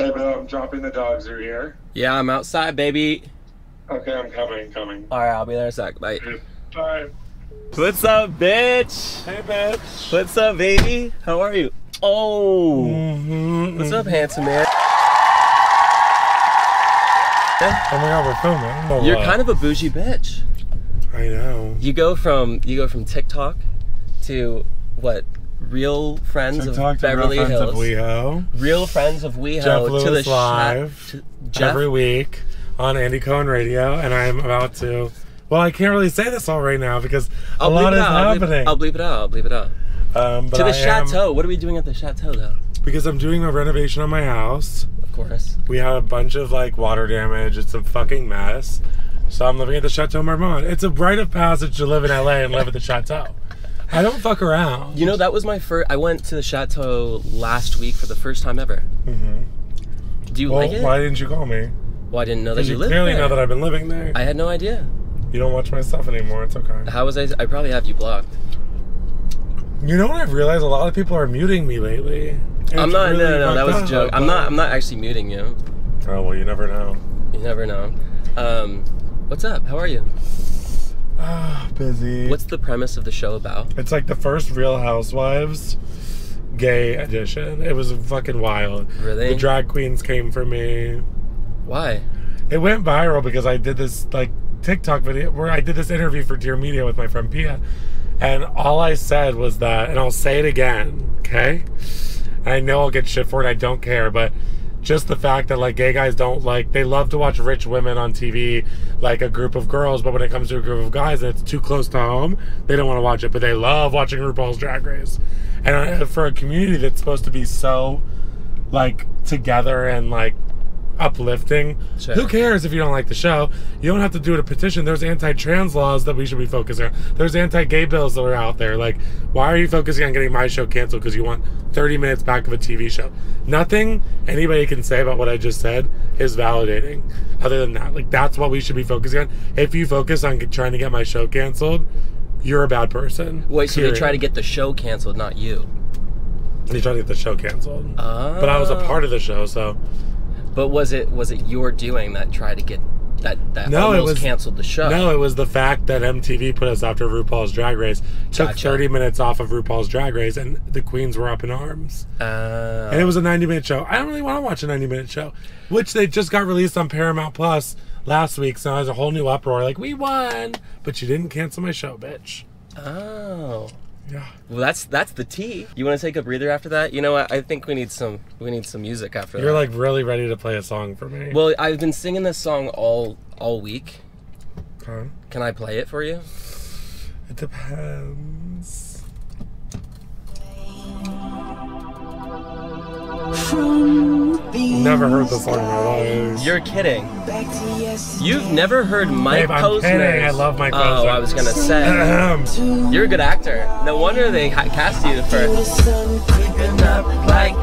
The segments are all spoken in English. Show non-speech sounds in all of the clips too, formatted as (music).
Hey, Bill, I'm dropping the dogs. Are you here? Yeah, I'm outside, baby. Okay, I'm coming, coming. All right, I'll be there in a sec. Bye. Bye. What's up, bitch? Hey, bitch. What's up, baby? How are you? Oh. Mm-hmm. What's up, handsome man? Oh my god, we're filming. Oh, You're wow. kind of a bougie bitch. I know. You go from you go from TikTok to what? Real friends TikTok of to Real Beverly Friends Hills. of WeHo. Real friends of WeHo Jeff to Lewis the Sha- Live to- Jeff. Every week on Andy Cohen Radio, and I'm about to. Well, I can't really say this all right now because a I'll bleep lot is out. I'll bleep- happening. I'll bleep it out. I'll bleep it out. um, but to the I am- chateau. What are we doing at the chateau, though? because I'm doing a renovation on my house. Of course. We had a bunch of like water damage. It's a fucking mess. So I'm living at the Chateau Marmont. It's a rite of passage to live in LA and live at the Chateau. (laughs) I don't fuck around. You know, that was my first. I went to the chateau last week for the first time ever. Mhm. Do you Well, like it? why didn't you call me? Well, I didn't know that you you lived clearly there. know that I've been living there. I had no idea. You don't watch my stuff anymore. It's okay. How was I? I probably have you blocked. You know what I've realized? A lot of people are muting me lately. I'm not. really no, no, no. That was a joke. I'm not. I'm not actually muting you. Oh well, you never know. You never know. Um, what's up? How are you? (sighs) Busy. What's the premise of the show about? It's like the first Real Housewives gay edition. It was fucking wild. Really? The drag queens came for me. Why? It went viral because I did this like TikTok video where I did this interview for Dear Media with my friend Pia. And all I said was that, and I'll say it again, okay? And I know I'll get shit for it, I don't care, but just the fact that like gay guys don't like they love to watch rich women on TV like a group of girls, but when it comes to a group of guys and it's too close to home, they don't want to watch it, but they love watching RuPaul's Drag Race. And uh, for a community that's supposed to be so like together and like uplifting. Sure. Who cares if you don't like the show? You don't have to do it a petition. There's anti-trans laws that we should be focusing on. There's anti-gay bills that are out there. Like, why are you focusing on getting my show canceled because you want 30 minutes back of a TV show? Nothing anybody can say about what I just said is validating. Other than that, like that's what we should be focusing on. If you focus on trying to get my show canceled, you're a bad person. Wait, so they try to get the show canceled, not you? They try to get the show canceled. Ah. but I was a part of the show, so But was it was it your doing that tried to get that that No, it almost was- canceled the show? No, it was the fact that MTV put us after RuPaul's Drag Race, took Gotcha. 30 minutes off of RuPaul's Drag Race, and the queens were up in arms. Uh, And it was a 90 minute show. I don't really want to watch a 90 minute show, which they just got released on Paramount Plus last week. So there's a whole new uproar like, we won, but you didn't cancel my show, bitch. oh. Yeah. Well, that's that's the tea. You want to take a breather after that? You know what? I think we need some we need some music after that. You're that. like really ready to play a song for me. well, I've been singing this song all all week. Huh? Can I play it for you? It depends. Never heard the song in my life. You're kidding. You've never heard Mike Babe, I'm Posner. kidding. I love Mike Oh, I was gonna say. (clears throat) You're a good actor. No wonder they ha- cast you for. Creeping up like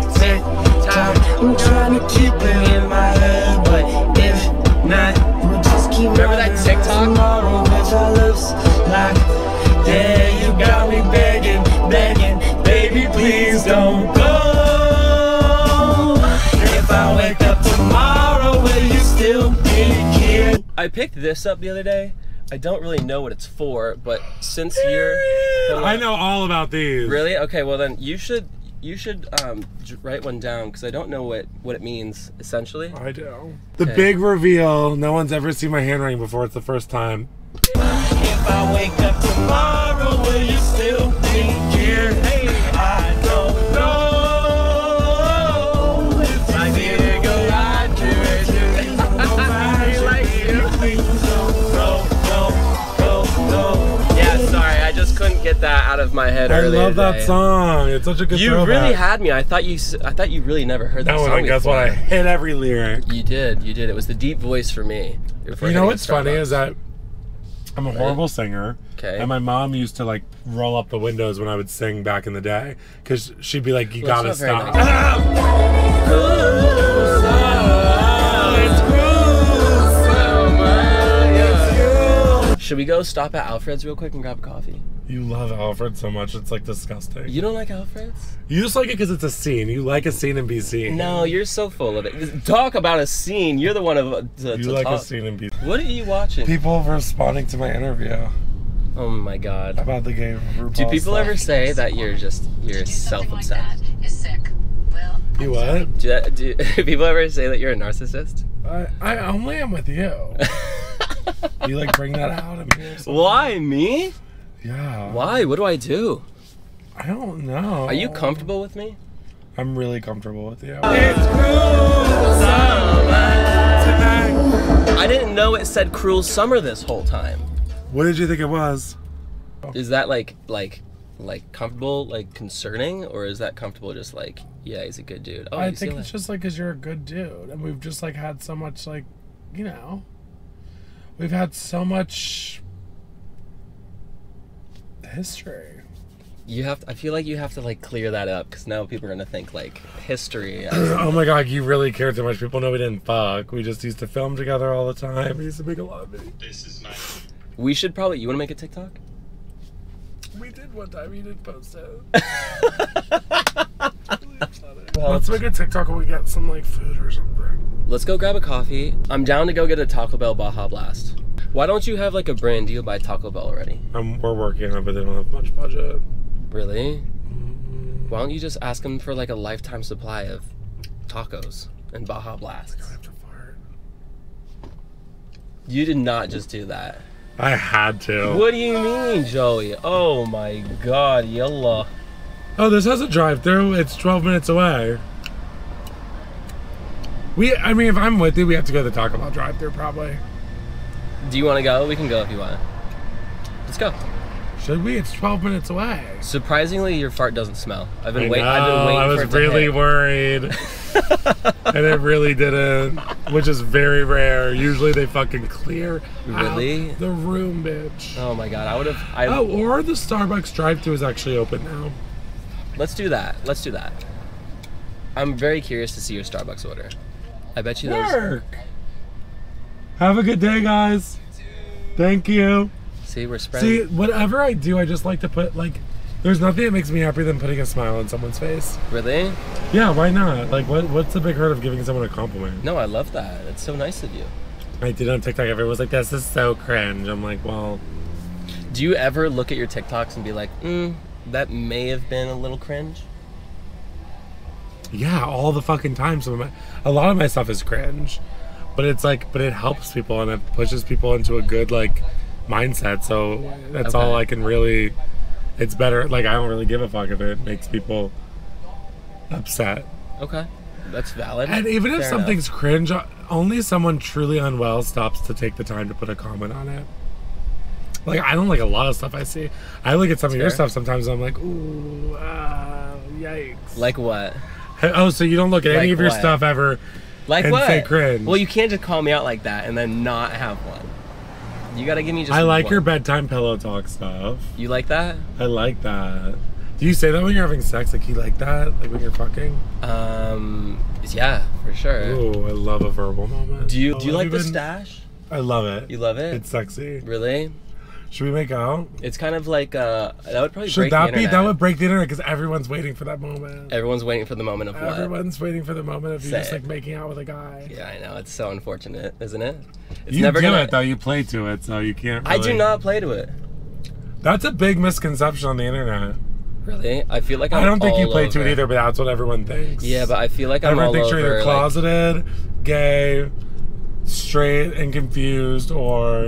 I picked this up the other day. I don't really know what it's for, but since you're I know all about these. Really? Okay, well then you should you should um, j- write one down because I don't know what what it means essentially. I do. The Okay. big reveal. No one's ever seen my handwriting before. It's the first time. If I wake up tomorrow, will you still be here? Hey, I don't my head I love that today. song. It's such a good You throwback. really had me. I thought you. I thought you really never heard that No, song guess what? I hit every lyric. You did. You did. It was the deep voice for me. You know what's funny is that I'm a horrible singer. Okay. And my mom used to like roll up the windows when I would sing back in the day because she'd be like, "You Well, gotta it's not very stop." nice. (laughs) Should we go stop at Alfred's real quick and grab a coffee? You love Alfred so much, it's like disgusting. You don't like Alfred's? You just like it because it's a scene. You like a scene and be seen. No, you're so full of it. Talk about a scene. You're the one of uh, to, You to like talk. a scene and be What are you watching? People responding to my interview Oh my god. about the game. RuPaul Do people stuff. ever say that you're just you're self obsessed? is sick. Well, You what? Do, that- (laughs) do people ever say that you're a narcissist? I, I only am with you. (laughs) you like bring that out of me. or? Why me? Yeah. Why? What do I do? I don't know. Are you comfortable with me? I'm really comfortable with you. I didn't know it said cruel summer this whole time. What did you think it was? Is that like like like comfortable, like concerning, or is that comfortable just like yeah, he's a good dude? Oh, I think it's just like because you're a good dude, and we've just like had so much like, you know, we've had so much history. you have. To, I feel like you have to like clear that up because now people are gonna think like history. (clears throat) oh my god, you really care too much. People know we didn't fuck. We just used to film together all the time. We used to make a lot of it. we should probably. You want to make a TikTok? We did one time. You didn't post it. (laughs) Let's make a TikTok when we get some like food or something. Let's go grab a coffee. I'm down to go get a Taco Bell Baja Blast. Why don't you have like a brand deal by Taco Bell already? Um, we're working on it, but they don't have much budget. Really? Why don't you just ask them for like a lifetime supply of tacos and Baja Blasts? I have to fart. You did not just do that. I had to. What do you mean, Joey? Oh my god, yalla. Oh, this has a drive-through. It's 12 minutes away. We, I mean, if I'm with you, we have to go to the Taco Bell drive-through probably. Do you want to go? We can go if you want. Let's go. Should we? It's 12 minutes away. Surprisingly, your fart doesn't smell. I've been I waiting. I've been waiting I was for it to really worried, (laughs) and it really didn't, which is very rare. Usually they fucking clear out Really? the room, bitch. Oh my god, I would have. I Oh, or the Starbucks drive-through is actually open now. let's do that. Let's do that. I'm very curious to see your Starbucks order. I bet you those. Work. Have a good day, guys. Thank you. See, we're spreading. See, whatever I do, I just like to put like. There's nothing that makes me happier than putting a smile on someone's face. Really? Yeah, why not? Like, what? What's the big hurt of giving someone a compliment? No, I love that. That's so nice of you. I did on TikTok. Everyone was like, "This is so cringe." I'm like, well, Do you ever look at your TikToks and be like, mm, that may have been a little cringe? yeah, all the fucking time. My, a lot of my stuff is cringe, but it's like, but it helps people and it pushes people into a good like mindset. So that's all I can really. It's better. Like I don't really give a fuck if it makes people upset. Okay, that's valid. And even if Fair something's cringe, only someone truly unwell stops to take the time to put a comment on it. Like I don't like a lot of stuff I see. I look at some of your fair. stuff sometimes. And I'm like, ooh, ah, yikes. like what? Oh, so you don't look at any Like of your what? stuff ever? Like And what? say cringe. Well, you can't just call me out like that and then not have one. You gotta give me just. I like one. your bedtime pillow talk stuff. You like that? I like that. Do you say that when you're having sex? Like you like that? Like when you're fucking? Um, yeah, for sure. Ooh, I love a verbal moment. Do you do you like the been- stash? I love it. You love it? It's sexy. really? Should we make out? It's kind of like uh, that would probably Should break that the be? That would break the internet because everyone's waiting for that moment. Everyone's waiting for the moment of what? Everyone's waiting for the moment of you Say just it. like making out with a guy. Yeah, I know. It's so unfortunate, isn't it? It's you never do gonna. it though. You play to it, so you can't. I do not play to it. That's a big misconception on the internet. Really? I feel like I'm I'm do not think you all play to it either, but that's what everyone thinks. Yeah, but I feel like I'm everyone all thinks over. you're either like- closeted, gay, straight, and confused, or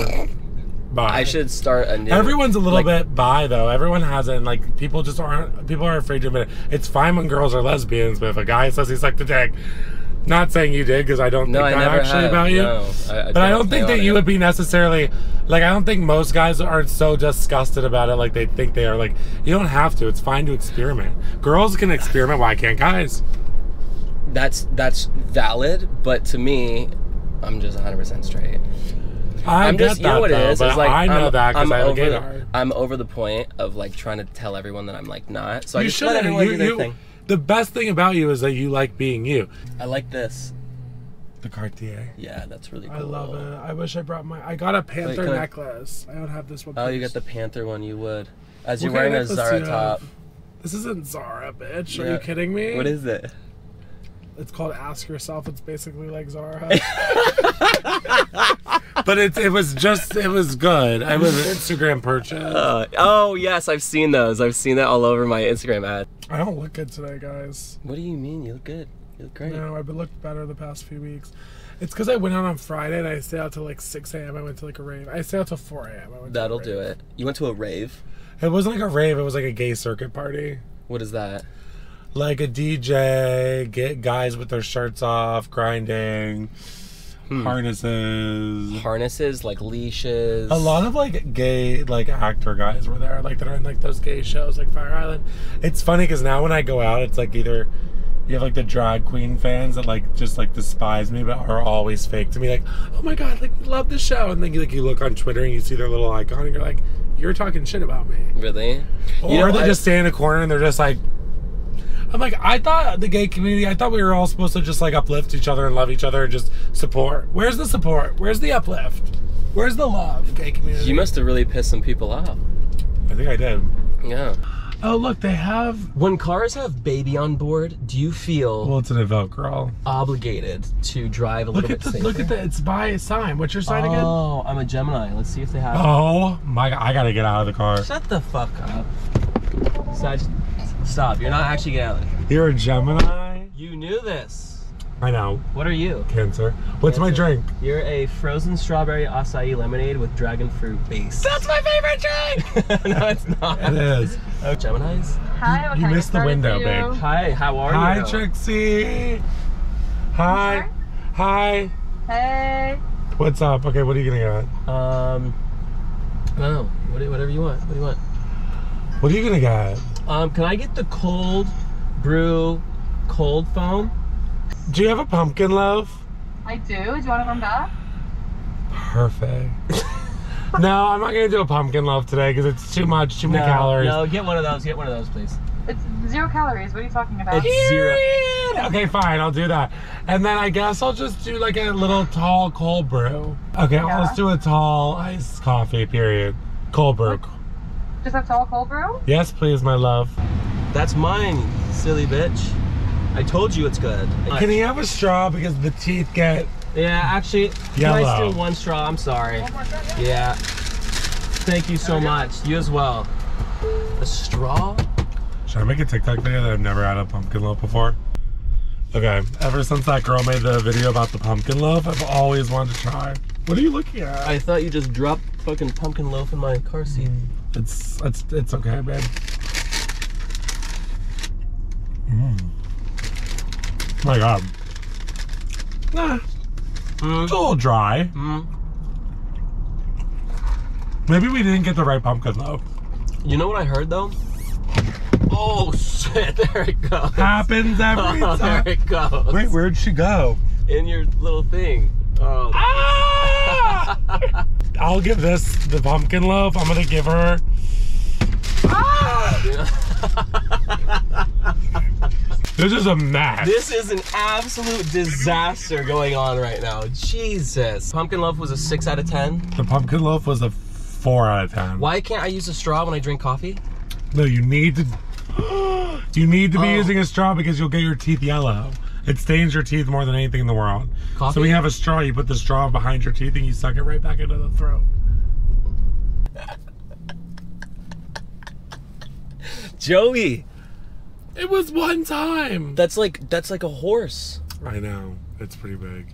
bi. I should start a new. Everyone's a little like, bit bi though. Everyone has it, and like people just aren't. People are afraid to admit it. It's fine when girls are lesbians, but if a guy says he sucked a dick, not saying you did because I don't No, think I that actually have. about you. No, I, I But I don't think that you would be necessarily like I don't think most guys aren't so disgusted about it like they think they are. Like you don't have to. It's fine to experiment. Girls can experiment. Why can't guys? That's that's valid, but to me, I'm just 100 percent straight. I I'm just, you know what it though, is? but It's like I know I'm, that because I'm have a over the. I'm over the point of like trying to tell everyone that I'm like not. So I just shouldn't. everyone You- do their you- thing. The best thing about you is that you like being you. I like this. The Cartier. Yeah, that's really cool. I love it. I wish I brought my. I got a panther I- necklace. I don't have this one. Oh, you got the panther one. You would. As you're wearing a Zara you top. This isn't Zara, bitch. Are you kidding me? What is it? It's called Ask Yourself. It's basically like Zara. (laughs) (laughs) but it, it was just, it was good. I was an Instagram purchase. Uh, oh yes, I've seen those. I've seen that all over my Instagram ad. I don't look good today, guys. What do you mean? You look good. You look great. No, I've been looked better the past few weeks. It's because I went out on Friday and I stayed out till like 6 a.m. I went to like a rave. I stayed out till 4 a.m. I went to a That'll do it. You went to a rave. It wasn't like a rave, it was like a gay circuit party. What is that? Like a DJ, get guys with their shirts off, grinding, Hmm. harnesses. Harnesses, like leashes. A lot of like gay like actor guys were there, like that are in like those gay shows like Fire Island. It's funny because now when I go out, it's like either you have like the drag queen fans that like just like despise me, but are always fake to me. Like, oh my god, like we love the show, and then you like you look on Twitter and you see their little icon, and you're like, you're talking shit about me. Really? Or You know, they I- just stay in a corner and they're just like. I'm like, I thought the gay community, I thought we were all supposed to just like uplift each other and love each other and just support. Where's the support? Where's the uplift? Where's the love, gay community? You must have really pissed some people off. I think I did. Yeah. Oh, look, they have. When cars have baby on board, do you feel Well, it's an Evoque girl. obligated to drive a little Look at bit the safer? look at the. It's by a sign. What's your sign again? Oh, I'm a Gemini. Let's see if they have. Oh my! I gotta get out of the car. Shut the fuck up. Sag, stop. You're not actually getting out. You're a Gemini. You knew this. I know. What are you? Cancer. What's my drink? You're a frozen strawberry acai lemonade with dragon fruit base. That's my favorite drink. (laughs) no, it's not. it is. Oh, Geminis. Hi, what You missed the window, for babe. Hi, how are Hi, you? Hi, Trixie. Hi. Hi. Hey. What's up? Okay, what are you gonna get? Um, I don't know. What, whatever you want. What do you want? What are you gonna get? Um, can I get the cold brew cold foam? Do you have a pumpkin loaf? I do. Do you want to come back? Perfect. (laughs) no, I'm not gonna do a pumpkin loaf today because it's too much, too many calories. No, get one of those. Get one of those, please. It's zero calories. What are you talking about? It's zero. Period. Okay, fine, I'll do that. And then I guess I'll just do like a little tall cold brew. Okay, Yeah. let's do a tall iced coffee, period. Cold brew. Just a tall cold brew? Yes, please, my love. That's mine, silly bitch. I told you it's good. Can he have a straw because the teeth get. Yeah, actually, can I Yellow. steal one straw? I'm sorry. Yeah. Thank you so much. You as well. A straw? Should I make a TikTok video that I've never had a pumpkin loaf before? Okay, ever since that girl made the video about the pumpkin loaf, I've always wanted to try. What are you looking at? I thought you just dropped fucking pumpkin loaf in my car seat. Mm. It's it's it's okay, babe. Mm. My God. Nah, Mm. it's a little dry. Mm. Maybe we didn't get the right pumpkin though. You know what I heard though? Oh shit! (laughs) There it goes. Happens (laughs) every Oh, there it goes. Wait, where'd she go? In your little thing. Oh. Ah! (laughs) I'll give this the pumpkin loaf. I'm gonna give her. (laughs) This is a mess. This is an absolute disaster going on right now. Jesus. Pumpkin loaf was a 6 out of 10. the pumpkin loaf was a four out of ten. Why can't I use a straw when I drink coffee? No, you need to. (gasps) You need to be Oh. using a straw because you'll get your teeth yellow. It stains your teeth more than anything in the world. Coffee? So we have a straw. You put the straw behind your teeth and you suck it right back into the throat. Joey, It was one time. that's like that's like a horse. I know it's pretty big,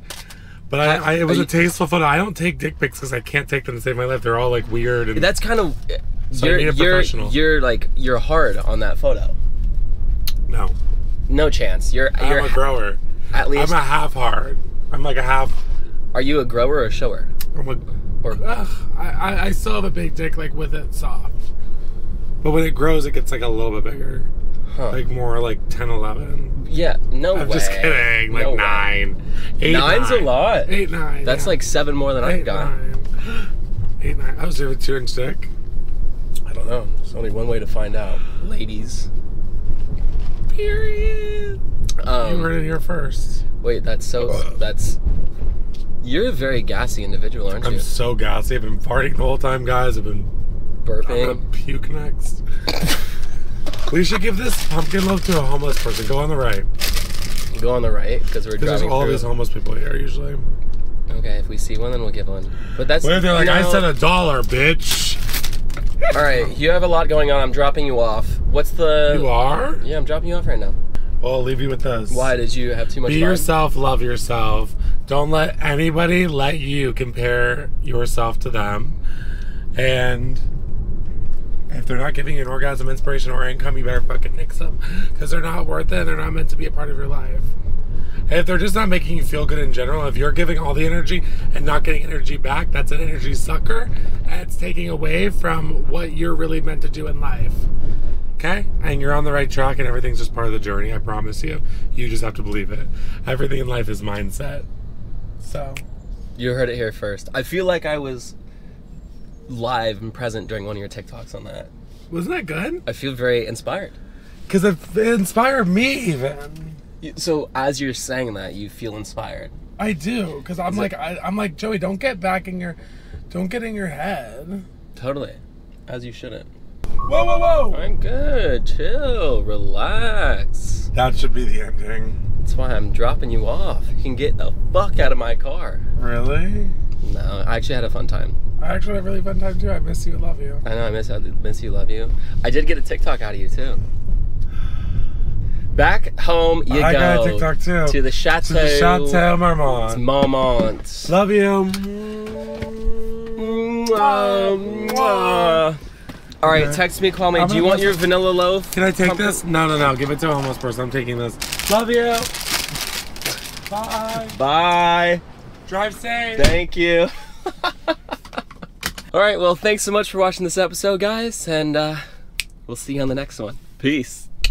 but I, I it Are was you- a tasteful photo. I don't take dick pics because I can't take them to save my life. They're all like weird and That's kind of So you're you're professional. you're like you're hard on that photo. no. No chance. You're I'm you're a grower. at least. I'm a half hard. I'm like a half. are you a grower or a shower? I'm a, Or Ugh, I, I, still have a big dick, like with it soft. But when it grows, it gets like a little bit bigger. huh? Like more like 10, 11. yeah. No I'm way. just kidding. Like No nine. Eight, Nine's a lot. Eight, nine. That's yeah. like seven more than I've got. nine. (gasps) Eight, nine. Oh, I was doing two inch dick. I don't know. There's only one way to find out, ladies. Period. Um, you heard it here first. Wait, that's so. That's. You're a very gassy individual, aren't you? I'm so gassy. I've been farting the whole time, guys. I've been I'm gonna burping. puke next. we should give this pumpkin loaf to a homeless person. Go on the right. Go on the right because we're Because there's all through. these homeless people here usually. Okay, if we see one, then we'll give one. But that's What if they're like, you I know- said a dollar, bitch? All right, you have a lot going on. I'm dropping you off. What's the? You are? Yeah, I'm dropping you off right now. Well, I'll leave you with this. Why did you have too much? Be fun? yourself, love yourself. Don't let anybody let you compare yourself to them. And if they're not giving you an orgasm, inspiration, or income, you better fucking nix them. Because they're not worth it and they're not meant to be a part of your life. And if they're just not making you feel good in general, if you're giving all the energy and not getting energy back, that's an energy sucker. And it's taking away from what you're really meant to do in life. Okay? And you're on the right track and everything's just part of the journey, I promise you. You just have to believe it. Everything in life is mindset. So, You heard it here first. I feel like I was live and present during one of your TikToks on that. wasn't that good? I feel very inspired. Because it, it inspired me even. So as you're saying that, you feel inspired. I do. Because I'm like, I, I'm like, Joey, don't get back in your, don't get in your head. Totally. As you shouldn't. Whoa, whoa, whoa. I'm good. Chill. Relax. That should be the ending. That's why I'm dropping you off. You can get the fuck out of my car. Really? No, I actually had a fun time. I actually had a really fun time too. I miss you. Love you. I know I miss I miss you, love you. I did get a TikTok out of you too. Back home you I go. got a TikTok too. To the chateau. To the Chateau Marmont. Moment. Love you. Mwah, mwah. All right, text me, call me. I'm Do you want your vanilla loaf? Can I take Pumpkin- this? No, no, no. Give it to a homeless person. I'm taking this. Love you. Bye. Bye. Drive safe. Thank you. (laughs) All right, well, thanks so much for watching this episode, guys, and uh, we'll see you on the next one. Peace.